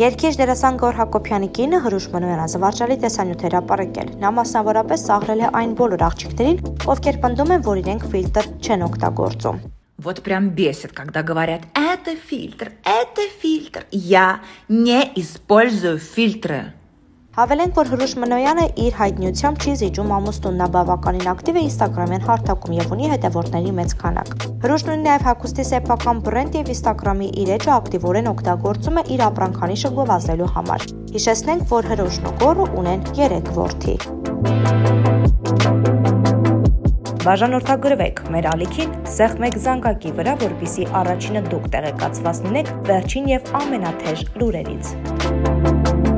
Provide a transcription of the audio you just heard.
Երկիր դերասան Գոր Հակոբյանի կինը Հրուշ Մնոյանը զվարճալի տեսանյութ էր ապարեկել։ Նա մասնավորապես սաղրել է այն բոլոր աղջիկներին, ովքեր պնդում են, որ իրենք ֆիլտր չեն օգտագործում։ Вот прям бесит, когда говорят «это фильтр, это фильтр». Я не использую фильтры. Հավելենք, որ Հրուշ Մնոյանը իր հայտնիությամբ չի զիջում ամուսնուն, նա բավականին ակտիվ է Instagram-յան հարթակում եւ ունի հետևորդների մեծ քանակ։ Հրուշն ունի նաեւ հագուստի սեփական բրենդ եւ Instagram-ի իր էջը ակտիվորեն օգտագործում է իր ապրանքանիշը գովազդելու համար։ Հիշեցնենք, որ Հրուշն ու Գորը ունեն 3 որդի։ Բաժանորդագրվեք մեր ալիքին սեղմ մեկ զանգակի վրա, որպիսի առաջինը դուք տեղեկացված լինեք վերջին եւ ամենաթեժ լուրերից։